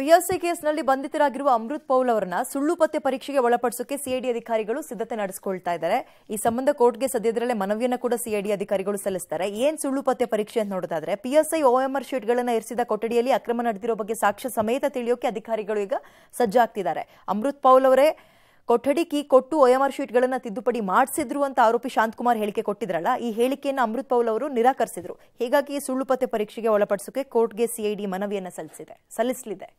PSI ಕೇಸ್ನಲ್ಲಿ ಬಂಧಿತರಾಗಿರುವ Amrit Paul ಅವರನ್ನ ಸುಳ್ಳು ಪತ್ತೆ ಪರೀಕ್ಷೆಗೆ ಒಳಪಡಿಸೋಕೆ ಸಿಐಡಿ ಅಧಿಕಾರಿಗಳು ಸಿದ್ಧತೆ ನಡೆಸಿಕೊಳ್ತಾ ಇದ್ದಾರೆ. ಈ ಸಂಬಂಧ ಕೋರ್ಟ್ಗೆ ಸದ್ಯದರಲ್ಲೇ ಮನವಿಯನ್ನು ಕೂಡ ಸಿಐಡಿ ಅಧಿಕಾರಿಗಳು ಸಲ್ಲಿಸ್ತಾರೆ. ಏನ್ ಸುಳ್ಳು ಪತ್ತೆ ಪರೀಕ್ಷೆ ಅಂತ ನೋಡೋದಾದ್ರೆ ಪಿಎಸ್ಐ ಓಎಂಆರ್ ಶೀಟ್ಗಳನ್ನು ಇರಿಸಿದ ಕೊಠಡಿಯಲ್ಲಿ ಅಕ್ರಮ ನಡೆದಿರೋ ಬಗ್ಗೆ ಸಾಕ್ಷ್ಯ ಸಮೇತ ತಿಳಿಯೋಕೆ ಅಧಿಕಾರಿಗಳು ಈಗ ಸಜ್ಜಾಗ್ತಿದ್ದಾರೆ. ಅಮೃತ್ ಪೌಲ್ ಅವರೇ ಕೊಠಡಿ ಕೀ ಕೊಟ್ಟು ಓಎಂಆರ್ ಶೀಟ್ಗಳನ್ನು ತಿದ್ದುಪಡಿ ಮಾಡಿಸಿದ್ರು ಅಂತ ಆರೋಪಿ ಶಾಂತಕುಮಾರ್ ಹೇಳಿಕೆ ಕೊಟ್ಟಿದ್ರಲ್ಲ, ಈ ಹೇಳಿಕೆಯನ್ನು ಅಮೃತ್ ಪೌಲ್ ಅವರು ನಿರಾಕರಿಸಿದ್ರು. ಹೀಗಾಗಿ ಸುಳ್ಳು ಪತ್ತೆ ಪರೀಕ್ಷೆಗೆ ಒಳಪಡಿಸೋಕೆ ಕೋರ್ಟ್ಗೆ ಸಿಐಡಿ ಮನವಿಯನ್ನು ಸಲ್ಲಿಸಿದೆ, ಸಲ್ಲಿಸಲಿದೆ.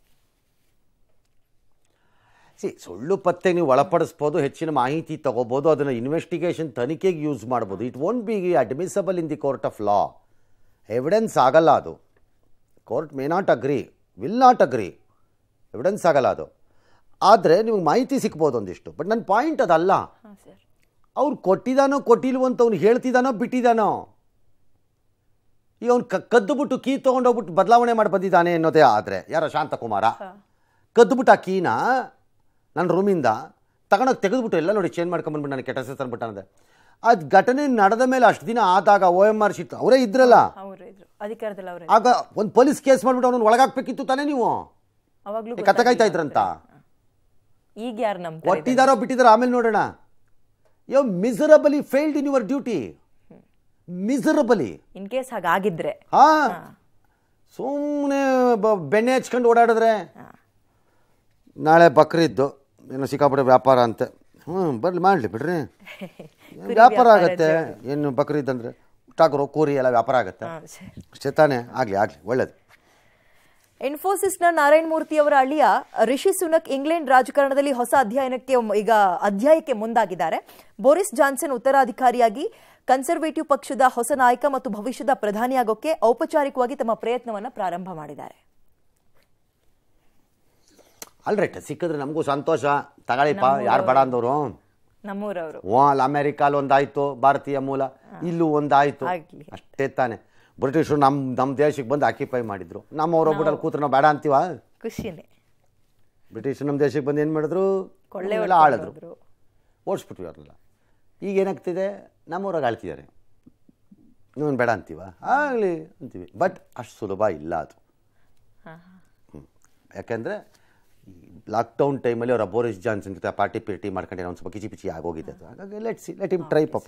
ಸಿ ಸುಳ್ಳು ಪತ್ತೆ ನೀವು ಒಳಪಡಿಸ್ಬೋದು ಹೆಚ್ಚಿನ ಮಾಹಿತಿ ತಗೋಬೋದು ಅದನ್ನು ಇನ್ವೆಸ್ಟಿಗೇಷನ್ ತನಿಖೆಗೆ ಯೂಸ್ ಮಾಡ್ಬೋದು. It won't be admissible in the court of law evidence ಆಗಲ್ಲ ಅದು. Court may not agree will not agree evidence ಆಗಲ್ಲ ಅದು. ಆದರೆ ನಿಮಗೆ ಮಾಹಿತಿ ಸಿಕ್ಬೋದು ಒಂದಿಷ್ಟು. ಬಟ್ ನನ್ನ ಪಾಯಿಂಟ್ ಅದಲ್ಲ. ಅವ್ರು ಕೊಟ್ಟಿದ್ದಾನೋ ಕೊಟ್ಟಿಲ್ವೋ ಅಂತ ಅವ್ನು ಹೇಳ್ತಿದ್ದಾನೋ ಬಿಟ್ಟಿದ್ದಾನೋ ಈಗ ಅವ್ನು ಕದ್ದುಬಿಟ್ಟು ಕೀ ತೊಗೊಂಡೋಗ್ಬಿಟ್ಟು ಬದಲಾವಣೆ ಮಾಡಿ ಬಂದಿದ್ದಾನೆ ಅನ್ನೋದೇ ಆದರೆ. ಯಾರ? ಶಾಂತಕುಮಾರ. ಕದ್ದುಬಿಟ್ಟು ಆ ಕೀನ ನನ್ನ ರೂಮಿಂದ ತಗೊಂಡೋಗಿ ತೆಗೆದುಬಿಟ್ಟು ಎಲ್ಲ ನೋಡಿ ಚೇಂಜ್ ಮಾಡ್ಕೊಂಬಂದ್ಬಿಟ್ಟು ನನಗೆ ಕೆಟ್ಟ ತಂದ್ಬಿಟ್ಟು ಅನ್ನದೆ ಅದು. ಘಟನೆ ನಡೆದ ಮೇಲೆ ಅಷ್ಟು ದಿನ ಆದಾಗ ಓ ಎಂ ಆರ್ ಶೀಟ್ ಅವರೇ ಇದ್ರಲ್ಲ? ಆಗ ಒಂದು ಪೊಲೀಸ್ ಕೇಸ್ ಮಾಡಿಬಿಟ್ಟು ಅವನನ್ನು ಒಳಗಾಕ್ಬೇಕಿತ್ತು ತಾನೇ ನೀವು? ಕತೆ ಕಾಯ್ತಾ ಇದ್ರಂತ? ಈಗ ಯಾರು ನಮ್ಮ ಕೊಟ್ಟಿದಾರೋ ಬಿಟ್ಟಿದಾರೋ ಆಮೇಲೆ ನೋಡೋಣ. You miserably failed in your duty miserably in case ಹಾಗಾಗಿದ್ರೆ. ಹಾ. ಸುಮ್ಮನೆ ಬೆಣ್ಣೆ ಹಚ್ಕೊಂಡು ಓಡಾಡಿದ್ರೆ? ನಾಳೆ ಬಕ್ರಿದ್ದು ಏನೋ ಸಿಕ್ಕಾಪಟ್ಟೆ ವ್ಯಾಪಾರ ಅಂತ. ಹ್ಞೂ ಬರಲಿ ಮಾಡಲಿ ಬಿಡ್ರಿ. ವ್ಯಾಪಾರ ಆಗತ್ತೆ. ಏನು ಬಕ್ರೀದ್ ಅಂದರೆ ಟಾಕ್ರೋ ಕೋರಿ ಎಲ್ಲ ವ್ಯಾಪಾರ ಆಗುತ್ತೆ. ಹಾ, ಸರಿ. ಅಷ್ಟೇ ತಾನೇ ಆಗಲಿ ಆಗಲಿ ಒಳ್ಳೇದು. ಇನ್ಫೋಸಿಸ್ನ ನಾರಾಯಣ ಮೂರ್ತಿ ಅವರ ಅಳಿಯ ರಿಷಿ ಸುನಕ್ ಇಂಗ್ಲೆಂಡ್ ರಾಜಕಾರಣದಲ್ಲಿ ಹೊಸ ಅಧ್ಯಯನಕ್ಕೆ ಈಗ ಅಧ್ಯಾಯಕ್ಕೆ ಮುಂದಾಗಿದ್ದಾರೆ. ಬೋರಿಸ್ ಜಾನ್ಸನ್ ಉತ್ತರಾಧಿಕಾರಿಯಾಗಿ ಕನ್ಸರ್ವೇಟಿವ್ ಪಕ್ಷದ ಹೊಸ ನಾಯಕ ಮತ್ತು ಭವಿಷ್ಯದ ಪ್ರಧಾನಿಯಾಗೋಕೆ ಔಪಚಾರಿಕವಾಗಿ ತಮ್ಮ ಪ್ರಯತ್ನವನ್ನು ಪ್ರಾರಂಭ ಮಾಡಿದ್ದಾರೆ. ಅಲ್ರೈಟ್ ಸಿಕ್ಕಿದ್ರೆ ನಮಗೂ ಸಂತೋಷ. ತಗೊಳ್ಳಿಪ್ಪ ಯಾರು ಬೇಡ ಅಂದವರು? ನಮ್ಮೂರವರು. ಅಲ್ಲಿ ಅಮೇರಿಕಾಲ್ ಒಂದಾಯ್ತು ಭಾರತೀಯ ಮೂಲ. ಇಲ್ಲೂ ಒಂದಾಯ್ತು. ಅಷ್ಟೇ ತಾನೆ. ಬ್ರಿಟಿಷರು ನಮ್ಮ ನಮ್ಮ ದೇಶಕ್ಕೆ ಬಂದು ಆಕ್ಯುಪೈ ಮಾಡಿದ್ರು. ನಮ್ಮವ್ರ ಒಬ್ಬರಲ್ಲಿ ಕೂತ್ರೆ ನಾವು ಬೇಡ ಅಂತೀವ? ಖುಷಿನೇ. ಬ್ರಿಟಿಷರು ನಮ್ಮ ದೇಶಕ್ಕೆ ಬಂದು ಏನು ಮಾಡಿದ್ರು? ಎಲ್ಲ ಆಳಿದ್ರು. ಓಡಿಸ್ಬಿಟ್ವಿ ಅವ್ರನ್ನೆಲ್ಲ ಈಗ ಏನಾಗ್ತಿದೆ? ನಮ್ಮವ್ರಾಗ ಆಳ್ತಿದ್ದಾರೆ. ನೀವು ಬೇಡ ಅಂತೀವ? ಆಗಲಿ ಅಂತೀವಿ. ಬಟ್ ಅಷ್ಟು ಸುಲಭ ಇಲ್ಲ ಅದು. ಯಾಕೆಂದರೆ ಲಾಕ್ಡೌನ್ ಟೈಮಲ್ಲಿ ಅವರ ಬೋರಿಸ್ ಜಾನ್ಸನ್ ಜೊತೆ ಪಾರ್ಟಿ ಪಿರ್ಟಿ ಮಾಡ್ಕೊಂಡು ಏನೋ ಒಂದು ಸ್ವಲ್ಪ ಕಿಚಿ ಪಿಚಿ ಆಗೋಗಿದೆ ಅದು ಹಾಗಾಗಿ let see let him try ಪಾಪ.